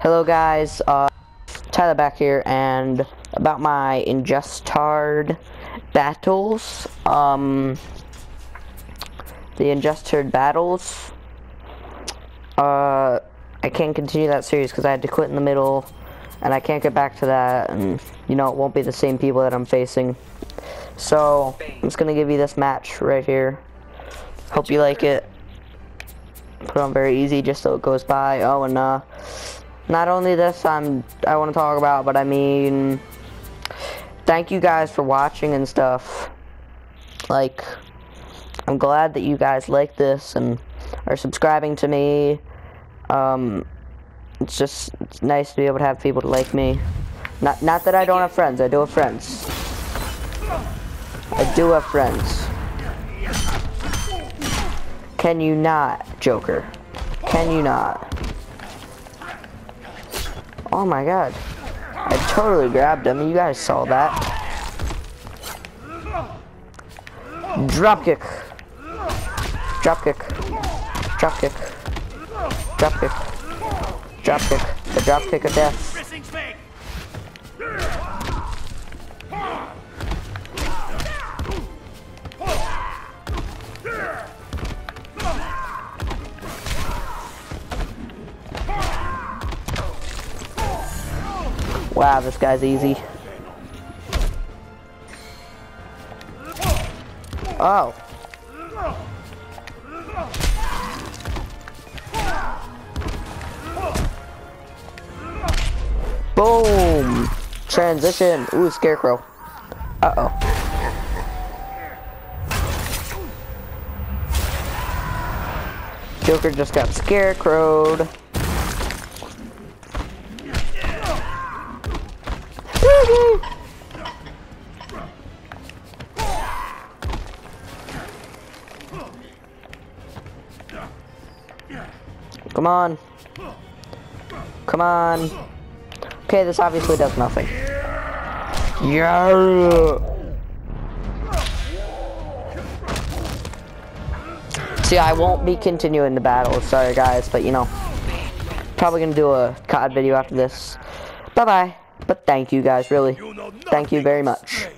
Hello guys, uh, Tyler back here, and about my Injustard battles, um, the Injustard battles, uh, I can't continue that series because I had to quit in the middle, and I can't get back to that, and, you know, it won't be the same people that I'm facing. So, I'm just gonna give you this match right here. Hope you like it. Put on very easy just so it goes by. Oh, and, uh, not only this I'm I want to talk about, but I mean, thank you guys for watching and stuff. Like, I'm glad that you guys like this and are subscribing to me. Um, it's just it's nice to be able to have people to like me. Not not that I don't have friends. I do have friends. I do have friends. Can you not, Joker? Can you not? Oh my god. I totally grabbed him. You guys saw that. Drop kick. Drop kick. Drop kick. Drop kick. Drop kick. The drop kick of death. Wow, this guy's easy. Oh. Boom! Transition. Ooh, scarecrow. Uh-oh. Joker just got scarecrowed. Come on. Come on. Okay, this obviously does nothing. Yeah. See, I won't be continuing the battle. Sorry, guys, but you know, probably gonna do a COD video after this. Bye bye. But thank you guys, really. Thank you very much.